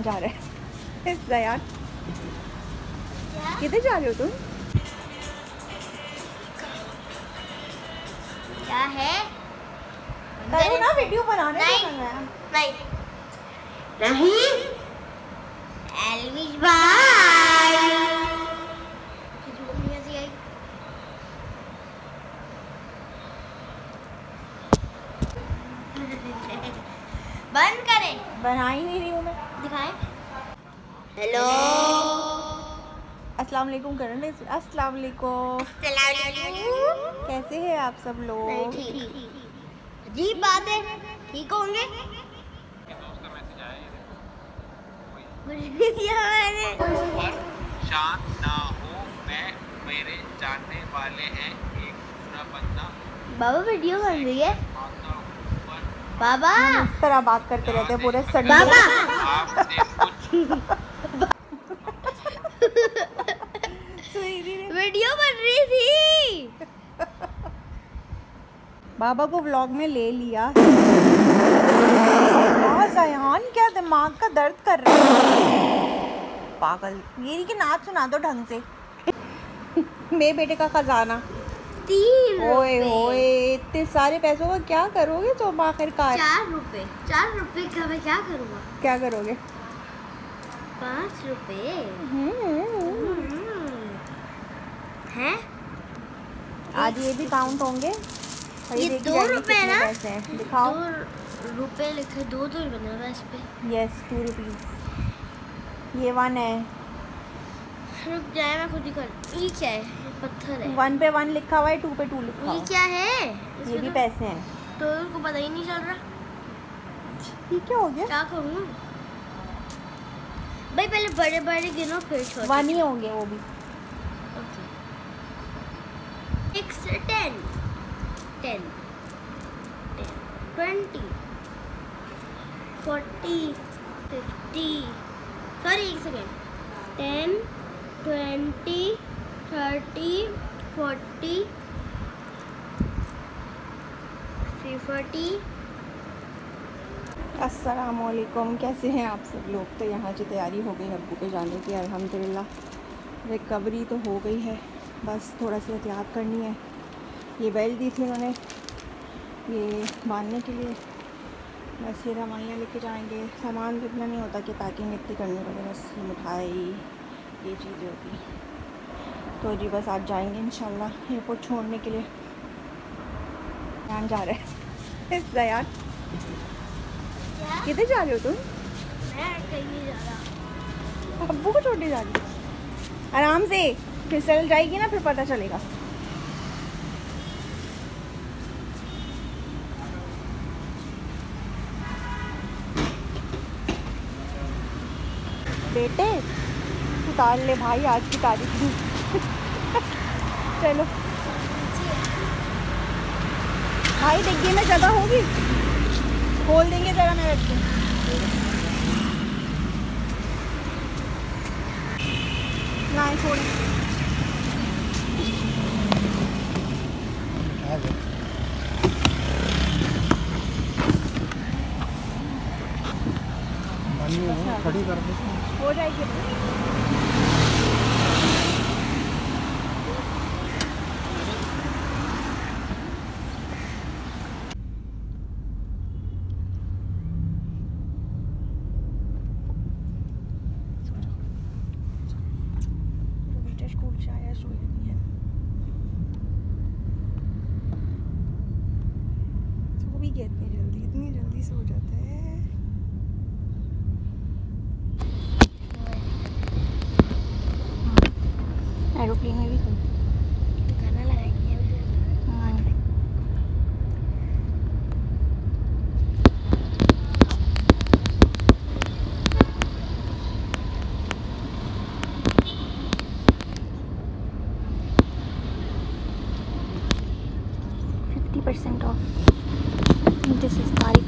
जयान जा रहे हैं। यार किधर जा रहे हो तुम? क्या है? करो ना वीडियो बनाने नहीं। नहीं। नहीं। एलविश भाई बंद करें बना ही नहीं रही हूँ मैं दिखाएँ। हेलो अस्सलाम वालेकुम करण अस्सलाम वालेकुम कैसे हैं आप सब लोग? ठीक अजीब बात है ठीक होंगे? मैंने शांत ना हो मैं मेरे जानने वाले हैं एक दूसरा बंदा। बाबा वीडियो बन रही है। बाबा। इस तरह बात करते रहते हैं पूरे संडे। वीडियो बन रही थी। बाबा को व्लॉग में ले लिया। जयान क्या दिमाग का दर्द कर रहा है? पागल। ये नहीं कि नाच सुना दो ढंग से। मेरे बेटे का खजाना। तीन ओए ओए इतने सारे पैसों का क्या करोगे तुम आखिरकार? चार रुपए। चार रुपए का मैं क्या करूँगा? क्या करोगे? पाँच रुपए? हम्म, हैं? आज ये भी काउंट होंगे। ये दो रुपए ना? दिखाओ। दो रुपए लिखे दो दो बना हुआ है इस पे। यस टू रुपीज़ ये वन है। रुक जाए मैं खुद ही कर ये क्या है। पत्थर है। वन पे वन लिखा हुआ है टू पे टू लिखा ये क्या है? ये भी पैसे हैं। तो उनको पता ही नहीं चल रहा। ये क्या हो गया? क्या करूँ? भाई पहले बड़े बड़े गिनो फिर छोटे वन ही होंगे वो भी। Okay ten ten twenty forty fifty sorry एक second ten twenty thirty, forty fifty असलकुम कैसे हैं आप सब लोग? तो यहाँ की तैयारी हो गई अबू के जाने की, अल्हम्दुलिल्लाह। रिकवरी तो हो गई है, बस थोड़ा सी एहतियात करनी है। ये बेल्ट दी थी उन्होंने, ये बांधने के लिए। बस ये दवाइयाँ लेके जाएँगे। सामान इतना नहीं होता कि पैकिंग इतनी करनी पड़े, बस मिठाई, ये चीज़ें होती। तो जी बस आज जाएँगे इंशाल्लाह एयरपोर्ट छोड़ने के लिए। जान जा रहे हैं। जयान। किधर जा रहे हो तुम? मैं कहीं जा रहा। अब्बू को छोड़ने जा रही हो। आराम से। फिर फिसल जाएगी ना फिर पता चलेगा। बेटे उतार ले भाई आज की तारीख। भी चलो। भाई डिग्गी में जगह होगी? खोल देंगे जरा मैं रख दूँ ना छोड़। खड़ी कर हो जाएगी। pleno y visto. percent off. This is Bali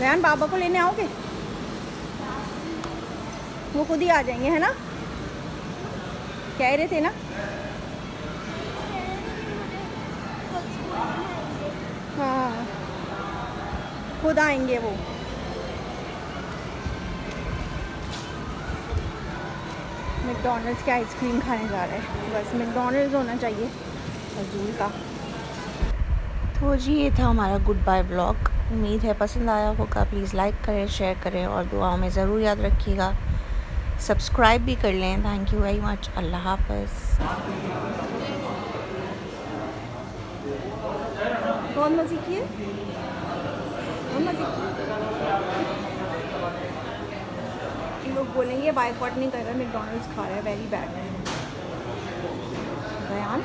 रैन बाबा को लेने आओगे? वो खुद ही आ जाएँगे, है ना? कह रहे थे ना? हाँ। खुद आएँगे वो। मैकडोनल्ड्स की आइसक्रीम खाने जा रहे हैं। बस मैकडोनल्ड्स होना चाहिए हजूल का। तो जी, ये था हमारा गुड बाय ब्लॉग उम्मीद है पसंद आया होगा। प्लीज़ लाइक करें शेयर करें और दुआओं में ज़रूर याद रखिएगा। सब्सक्राइब भी कर लें। थैंक यू वेरी मच अल्लाह हाफ़िज़। कौन मज़े की है कौन मज़े की लोग बोलेंगे बाइकआउट नहीं कर रहा मैकडोनल्ड्स खा रहा है वेरी बैड बयान?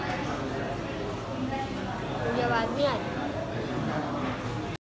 आवाज़ नहीं आ रही।